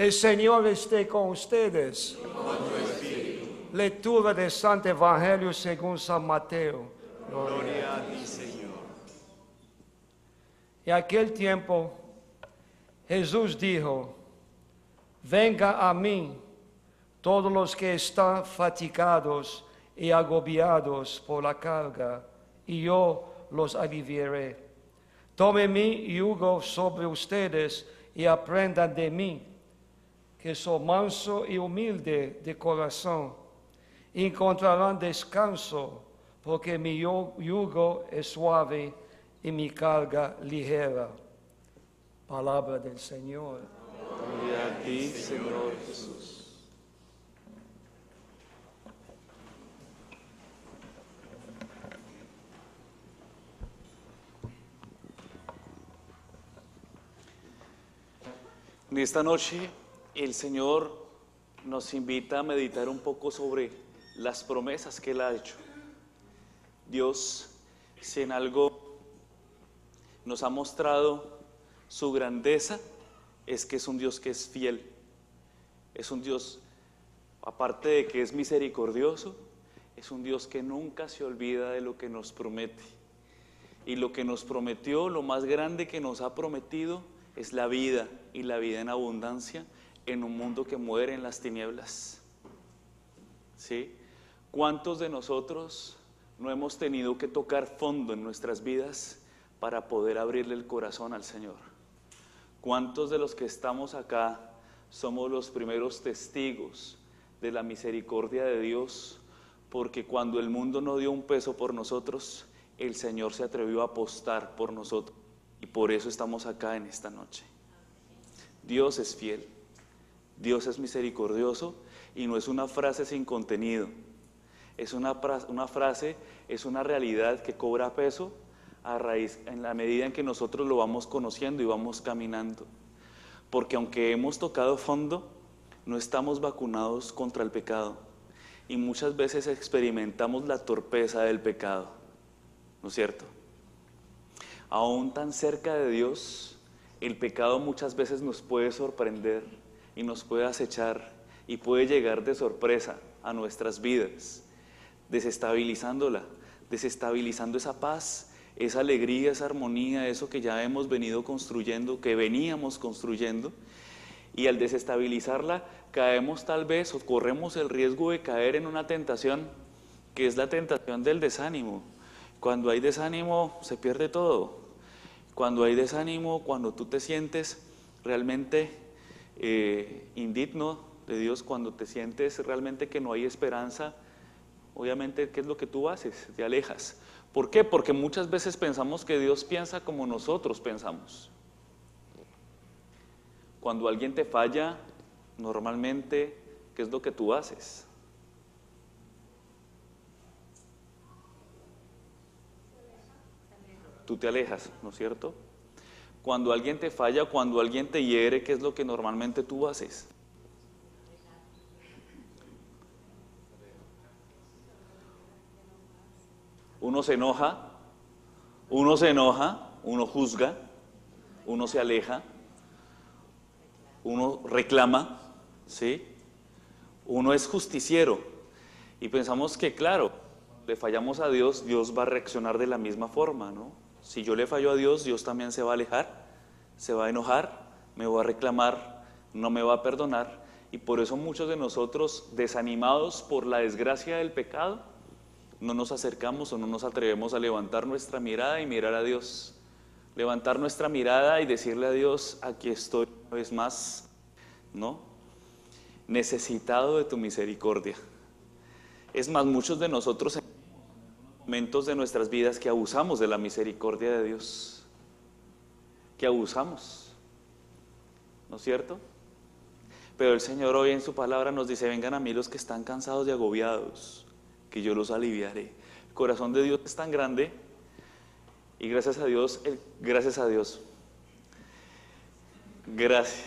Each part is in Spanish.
El Señor esté con ustedes. Lectura del Santo Evangelio según San Mateo. Gloria a ti, Señor. En aquel tiempo Jesús dijo, venga a mí todos los que están fatigados y agobiados por la carga, y yo los aliviaré. Tome mi yugo sobre ustedes y aprendan de mí, que soy manso y humilde de corazón. Encontrarán descanso, porque mi yu- yugo es suave y mi carga ligera. Palabra del Señor. Gloria a ti, Señor Jesús. En esta noche el Señor nos invita a meditar un poco sobre las promesas que Él ha hecho. Dios, si en algo nos ha mostrado su grandeza, es que es un Dios que es fiel. Es un Dios, aparte de que es misericordioso, es un Dios que nunca se olvida de lo que nos promete. Y lo que nos prometió, lo más grande que nos ha prometido, es la vida y la vida en abundancia en un mundo que muere en las tinieblas. ¿Sí? ¿Cuántos de nosotros no hemos tenido que tocar fondo en nuestras vidas para poder abrirle el corazón al Señor? ¿Cuántos de los que estamos acá somos los primeros testigos de la misericordia de Dios? Porque cuando el mundo no dio un peso por nosotros, el Señor se atrevió a apostar por nosotros. Y por eso estamos acá en esta noche. Dios es fiel, Dios es misericordioso y no es una frase sin contenido. Es una, frase, es una realidad que cobra peso a raíz, en la medida en que nosotros lo vamos conociendo y vamos caminando. Porque aunque hemos tocado fondo, no estamos vacunados contra el pecado. Y muchas veces experimentamos la torpeza del pecado. ¿No es cierto? Aún tan cerca de Dios, el pecado muchas veces nos puede sorprender y nos puede acechar y puede llegar de sorpresa a nuestras vidas, desestabilizándola, desestabilizando esa paz, esa alegría, esa armonía, eso que ya hemos venido construyendo, que veníamos construyendo, y al desestabilizarla caemos tal vez o corremos el riesgo de caer en una tentación que es la tentación del desánimo. Cuando hay desánimo se pierde todo. Cuando hay desánimo, cuando tú te sientes realmente eh, indigno de Dios, cuando te sientes realmente que no hay esperanza, obviamente, ¿qué es lo que tú haces? Te alejas. ¿Por qué? Porque muchas veces pensamos que Dios piensa como nosotros pensamos. Cuando alguien te falla, normalmente, ¿qué es lo que tú haces? Tú te alejas, ¿no es cierto? Cuando alguien te falla, cuando alguien te hiere, ¿qué es lo que normalmente tú haces? Uno se enoja, uno se enoja, uno juzga, uno se aleja, uno reclama, ¿sí? Uno es justiciero y pensamos que, claro, le fallamos a Dios, Dios va a reaccionar de la misma forma, ¿no? Si yo le fallo a Dios, Dios también se va a alejar, se va a enojar, me va a reclamar, no me va a perdonar. Y por eso muchos de nosotros, desanimados por la desgracia del pecado, no nos acercamos o no nos atrevemos a levantar nuestra mirada y mirar a Dios. Levantar nuestra mirada y decirle a Dios, aquí estoy una vez más, ¿no? Necesitado de tu misericordia. Es más, muchos de nosotros en momentos de nuestras vidas que abusamos de la misericordia de Dios, que abusamos, ¿no es cierto? Pero el Señor hoy en su palabra nos dice, vengan a mí los que están cansados y agobiados, que yo los aliviaré. El corazón de Dios es tan grande y gracias a Dios, el- gracias a Dios, gracias.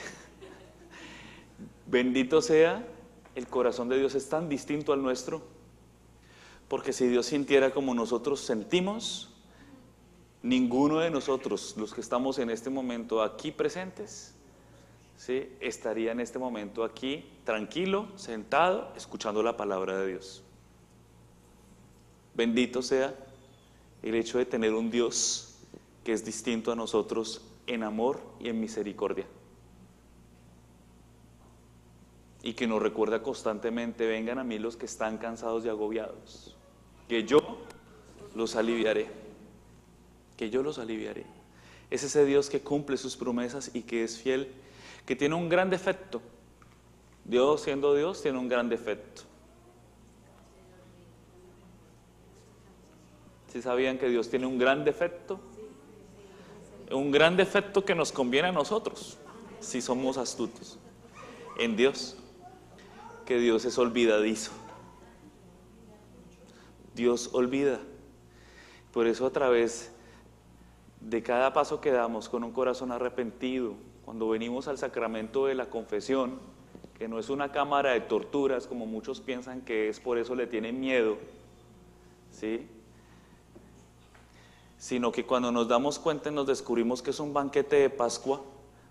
Bendito sea, el corazón de Dios es tan distinto al nuestro, porque si Dios sintiera como nosotros sentimos, ninguno de nosotros, los que estamos en este momento aquí presentes, ¿sí? estaría en este momento aquí, tranquilo, sentado, escuchando la palabra de Dios. Bendito sea el hecho de tener un Dios que es distinto a nosotros en amor y en misericordia. Y que nos recuerda constantemente, vengan a mí los que están cansados y agobiados, que yo los aliviaré, que yo los aliviaré. Es ese Dios que cumple sus promesas y que es fiel, que tiene un gran defecto. Dios siendo Dios tiene un gran defecto. ¿Sí sabían que Dios tiene un gran defecto? Un gran defecto que nos conviene a nosotros, si somos astutos. En Dios, que Dios es olvidadizo. Dios olvida. Por eso a través de cada paso que damos con un corazón arrepentido, cuando venimos al sacramento de la confesión, que no es una cámara de torturas como muchos piensan que es, por eso le tienen miedo, ¿sí? sino que cuando nos damos cuenta y nos descubrimos que es un banquete de Pascua,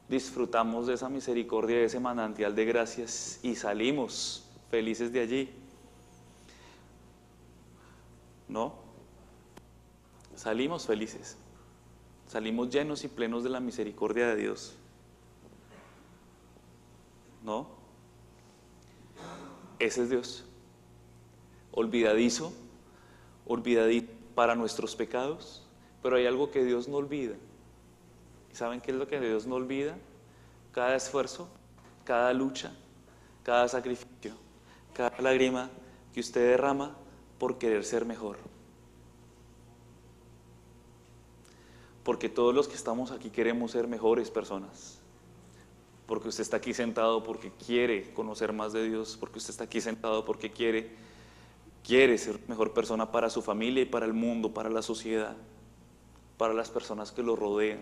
disfrutamos de esa misericordia, de ese manantial de gracias y salimos felices de allí. ¿No? Salimos felices, salimos llenos y plenos de la misericordia de Dios. ¿No? Ese es Dios. Olvidadizo, olvidadizo para nuestros pecados, pero hay algo que Dios no olvida. ¿Y saben qué es lo que Dios no olvida? Cada esfuerzo, cada lucha, cada sacrificio, cada lágrima que usted derrama por querer ser mejor. Porque todos los que estamos aquí queremos ser mejores personas. Porque usted está aquí sentado porque quiere conocer más de Dios, porque usted está aquí sentado porque quiere quiere ser mejor persona para su familia y para el mundo, para la sociedad para las personas que lo rodean.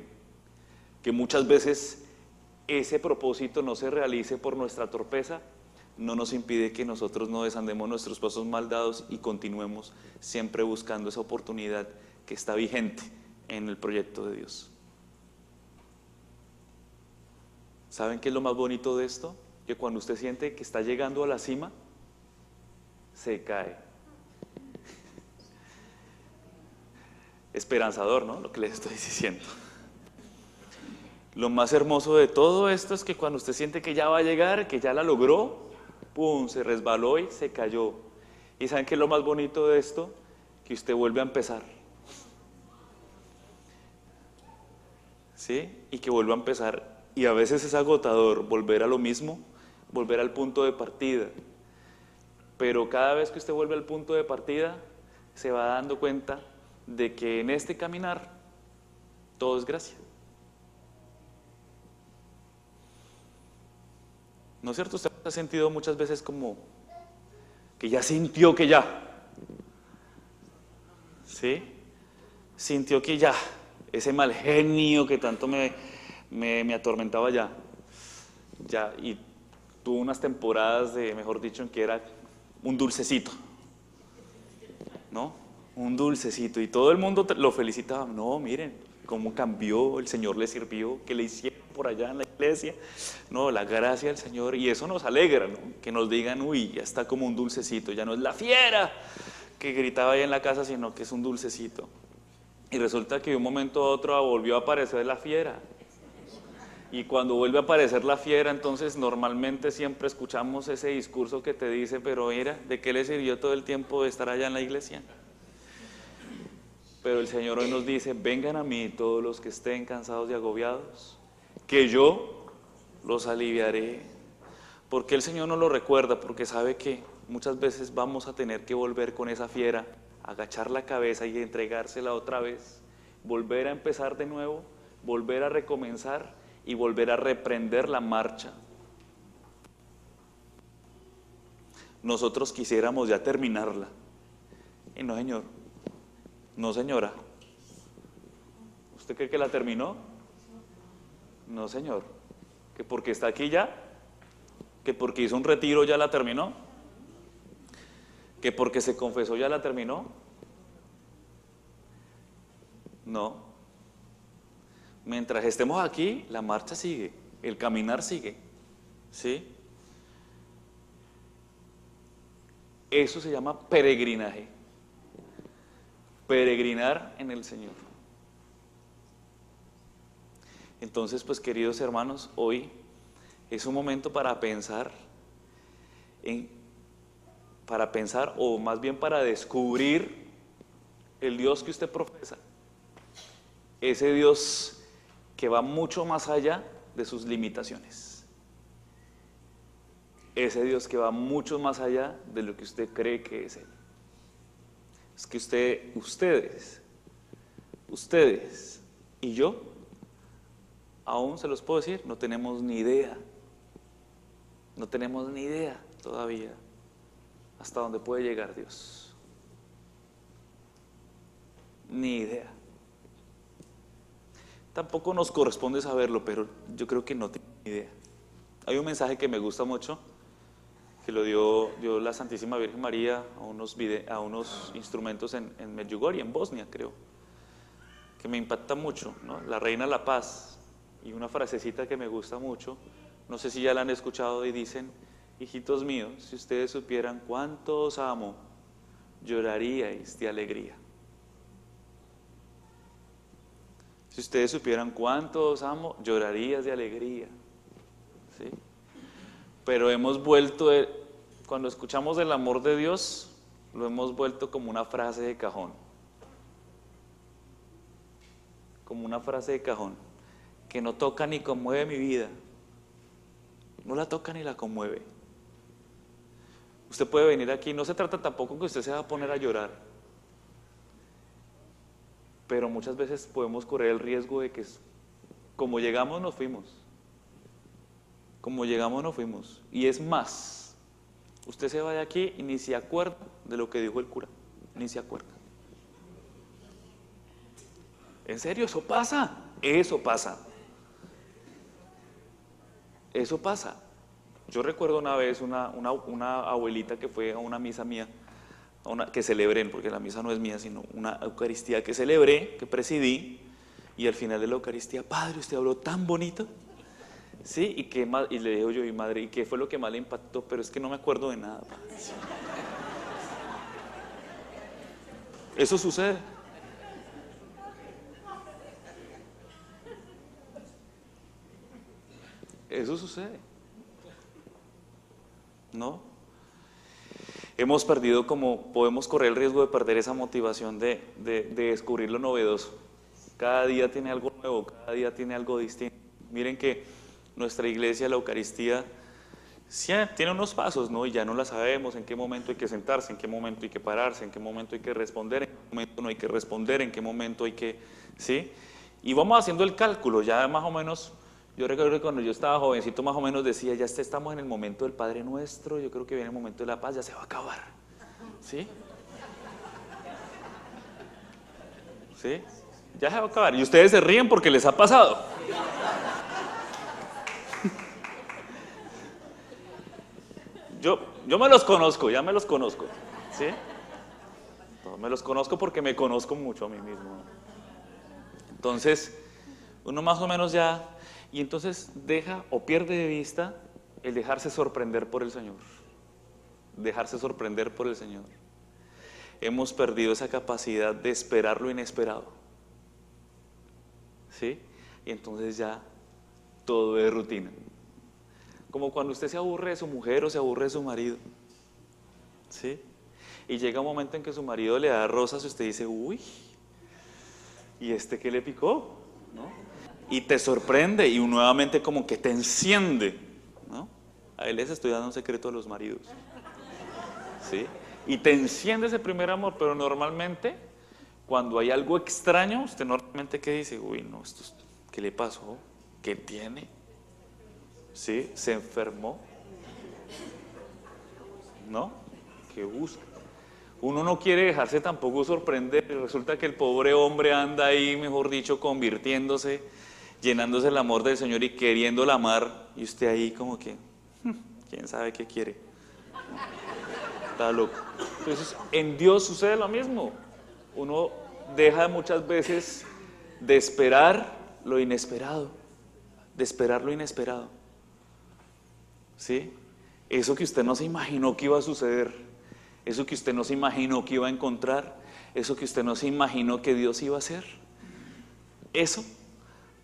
Que muchas veces ese propósito no se realice por nuestra torpeza, no nos impide que nosotros no desandemos nuestros pasos mal dados y continuemos siempre buscando esa oportunidad que está vigente en el proyecto de Dios. ¿Saben qué es lo más bonito de esto? Que cuando usted siente que está llegando a la cima, se cae. esperanzador, ¿no? Lo que les estoy diciendo. Lo más hermoso de todo esto es que cuando usted siente que ya va a llegar, que ya la logró, ¡pum! Se resbaló y se cayó. ¿Y saben qué es lo más bonito de esto? Que usted vuelve a empezar. ¿Sí? Y que vuelva a empezar. Y a veces es agotador volver a lo mismo, volver al punto de partida. Pero cada vez que usted vuelve al punto de partida, se va dando cuenta de que en este caminar todo es gracia. ¿No es cierto? Usted ha sentido muchas veces como que ya sintió que ya. ¿Sí? Sintió que ya, ese mal genio que tanto me, me, atormentaba ya. Ya, y tuvo unas temporadas de, mejor dicho, en que era un dulcecito. ¿No? un dulcecito y todo el mundo lo felicitaba. No, miren cómo cambió, el Señor le sirvió, que le hicieron por allá en la iglesia. No, la gracia del Señor y eso nos alegra, ¿no? Que nos digan, uy, ya está como un dulcecito, ya no es la fiera que gritaba ahí en la casa, sino que es un dulcecito. Y resulta que de un momento a otro volvió a aparecer la fiera. Y cuando vuelve a aparecer la fiera, entonces normalmente siempre escuchamos ese discurso que te dice, pero mira, ¿de qué le sirvió todo el tiempo de estar allá en la iglesia? Pero el Señor hoy nos dice, vengan a mí todos los que estén cansados y agobiados, que yo los aliviaré. Porque el Señor nos lo recuerda, porque sabe que muchas veces vamos a tener que volver con esa fiera, agachar la cabeza y entregársela otra vez, volver a empezar de nuevo, volver a recomenzar y volver a reprender la marcha. Nosotros quisiéramos ya terminarla. Y no, Señor, no, señora. ¿Usted cree que la terminó? No, señor. ¿Que porque está aquí ya? ¿Que porque hizo un retiro ya la terminó? ¿Que porque se confesó ya la terminó? No. Mientras estemos aquí, la marcha sigue. el caminar sigue. ¿Sí? Eso se llama peregrinaje. Peregrinar en el Señor. Entonces, pues queridos hermanos, hoy es un momento para pensar en para pensar o más bien para descubrir el Dios que usted profesa. Ese Dios que va mucho más allá de sus limitaciones. Ese Dios que va mucho más allá de lo que usted cree que es Él. Es que usted, ustedes, ustedes y yo, aún se los puedo decir, no tenemos ni idea. No tenemos ni idea todavía hasta dónde puede llegar Dios. Ni idea. Tampoco nos corresponde saberlo, pero yo creo que no tengo ni idea. Hay un mensaje que me gusta mucho, que lo dio, dio la Santísima Virgen María a unos, a unos instrumentos en, en Medjugorje, en Bosnia, creo, que me impacta mucho, ¿no? La Reina La Paz, y una frasecita que me gusta mucho, no sé si ya la han escuchado y dicen, hijitos míos, si ustedes supieran cuánto os amo, lloraríais de alegría. Si ustedes supieran cuánto os amo, llorarías de alegría. ¿Sí? Pero hemos vuelto, cuando escuchamos el amor de Dios, lo hemos vuelto como una frase de cajón. Como una frase de cajón, que no toca ni conmueve mi vida. No la toca ni la conmueve. Usted puede venir aquí, no se trata tampoco que usted se va a poner a llorar, pero muchas veces podemos correr el riesgo de que como llegamos nos fuimos, como llegamos nos fuimos. Y es más, usted se va de aquí y ni se acuerda de lo que dijo el cura, ni se acuerda. ¿En serio? Eso pasa, eso pasa. Eso pasa. Yo recuerdo una vez una, abuelita que fue a una misa mía, una, que celebré, porque la misa no es mía, sino una Eucaristía que celebré, que presidí, y al final de la Eucaristía, Padre, usted habló tan bonito. Sí, y, qué y le digo yo, mi madre, ¿y qué fue lo que más le impactó? Pero es que no me acuerdo de nada. Eso sucede. Sucede. ¿no? Hemos perdido como, podemos correr el riesgo de perder esa motivación de, descubrir lo novedoso. Cada día tiene algo nuevo, cada día tiene algo distinto. Miren que nuestra iglesia, la Eucaristía, tiene unos pasos, ¿no? Y ya no la sabemos en qué momento hay que sentarse, en qué momento hay que pararse, en qué momento hay que responder, en qué momento no hay que responder, en qué momento hay que, ¿sí? Y vamos haciendo el cálculo, ya más o menos yo recuerdo que cuando yo estaba jovencito más o menos decía, ya estamos en el momento del Padre Nuestro, yo creo que viene el momento de la paz, ya se va a acabar. ¿Sí? ¿Sí? Ya se va a acabar. Y ustedes se ríen porque les ha pasado. Yo, yo me los conozco, ya me los conozco. ¿Sí? me los conozco porque me conozco mucho a mí mismo. Entonces, uno más o menos ya y entonces deja o pierde de vista el dejarse sorprender por el Señor. Dejarse sorprender por el Señor. Hemos perdido esa capacidad de esperar lo inesperado. ¿Sí? Y entonces ya todo es rutina. Como cuando usted se aburre de su mujer o se aburre de su marido. ¿Sí? Y llega un momento en que su marido le da rosas y usted dice, uy, ¿y este qué le picó? ¿No? Y te sorprende y nuevamente como que te enciende. ¿no? A él les estoy dando un secreto a los maridos. ¿Sí? Y te enciende ese primer amor, pero normalmente cuando hay algo extraño, usted normalmente ¿qué dice? Uy, no, esto, ¿qué le pasó? ¿Qué tiene? ¿Sí? ¿Se enfermó? ¿No? ¿Qué busca? Uno no quiere dejarse tampoco sorprender. Resulta que el pobre hombre anda ahí, mejor dicho, convirtiéndose llenándose el amor del Señor y queriéndola amar, y usted ahí como que, hmm, quién sabe qué quiere. Está loco. Entonces, en Dios sucede lo mismo. Uno deja muchas veces de esperar lo inesperado, de esperar lo inesperado. ¿Sí? Eso que usted no se imaginó que iba a suceder, eso que usted no se imaginó que iba a encontrar, eso que usted no se imaginó que Dios iba a hacer. Eso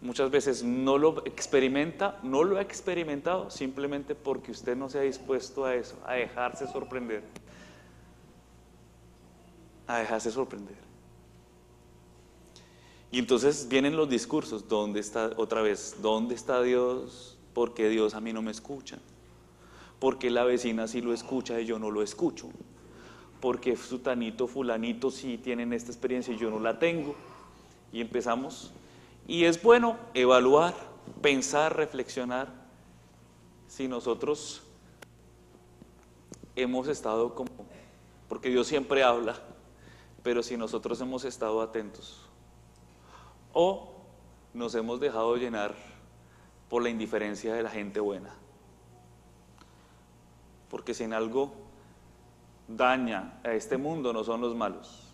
muchas veces no lo experimenta, no lo ha experimentado simplemente porque usted no se ha dispuesto a eso, a dejarse sorprender. A dejarse sorprender. Y entonces vienen los discursos, ¿dónde está otra vez? ¿Dónde está Dios? ¿Por qué Dios a mí no me escucha? ¿Por qué la vecina sí lo escucha y yo no lo escucho? ¿Por qué sutanito, fulanito sí tienen esta experiencia y yo no la tengo? Y empezamos y es bueno evaluar, pensar, reflexionar si nosotros hemos estado como, porque Dios siempre habla, pero si nosotros hemos estado atentos o nos hemos dejado llenar por la indiferencia de la gente buena. Porque si en algo daña a este mundo no son los malos,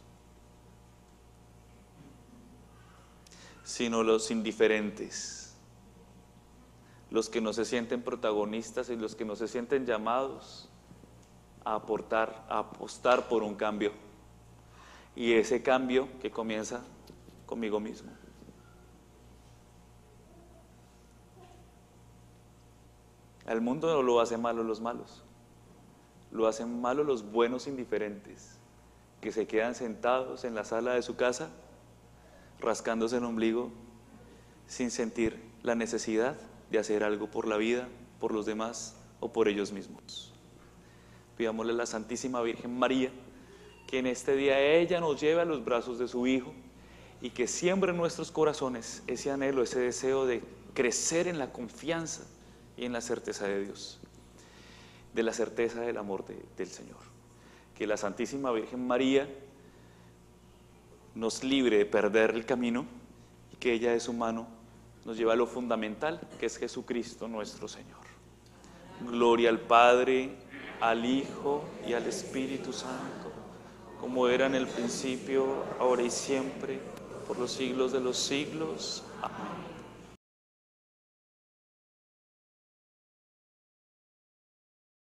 sino los indiferentes, los que no se sienten protagonistas y los que no se sienten llamados a aportar, a apostar por un cambio. Y ese cambio que comienza conmigo mismo. Al mundo no lo hace malo los malos, lo hacen malo los buenos indiferentes, que se quedan sentados en la sala de su casa rascándose el ombligo sin sentir la necesidad de hacer algo por la vida, por los demás o por ellos mismos. Pidámosle a la Santísima Virgen María que en este día ella nos lleve a los brazos de su Hijo y que siembre en nuestros corazones ese anhelo, ese deseo de crecer en la confianza y en la certeza de Dios, de la certeza del amor del Señor. Que la Santísima Virgen María nos libre de perder el camino y que ella de su mano nos lleva a lo fundamental, que es Jesucristo nuestro Señor. Gloria al Padre, al Hijo y al Espíritu Santo, como era en el principio, ahora y siempre, por los siglos de los siglos. Amén.